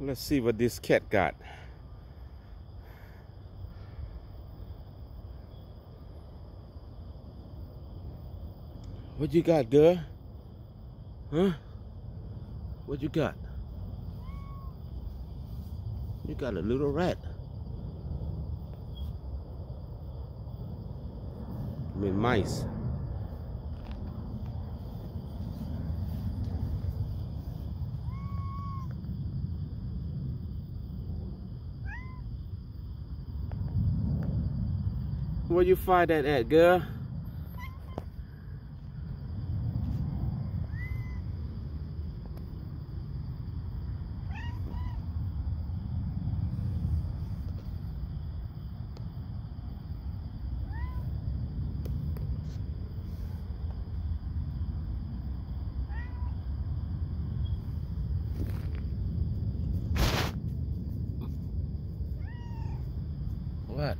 Let's see what this cat got. What you got, girl? Huh? What you got? You got a little rat. I mean mice. Where you find that at, girl? What?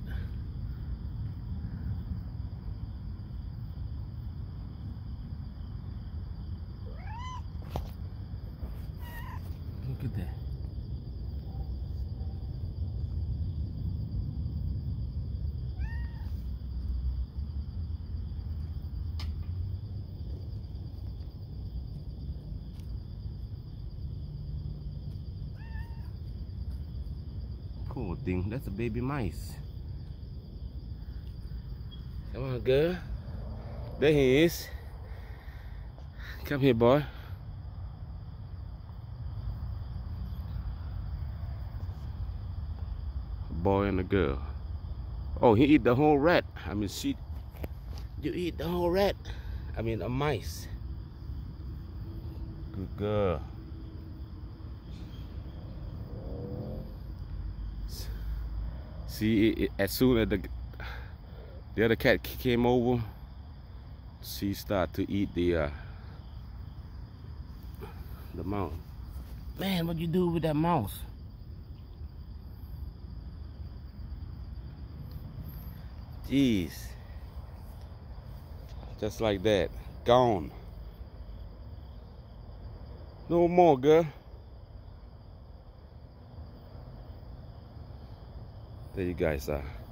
Cool thing. That's a baby mice. Come on, girl. There he is. Come here, boy. Boy and a girl. Oh, he eat the whole rat. I mean, she. You eat the whole rat. I mean, a mice. Good girl. See, it, it, as soon as the the other cat came over, she start to eat the uh, the mouse. Man, what you do with that mouse? Jeez. Just like that. Gone. No more, girl. There you guys are.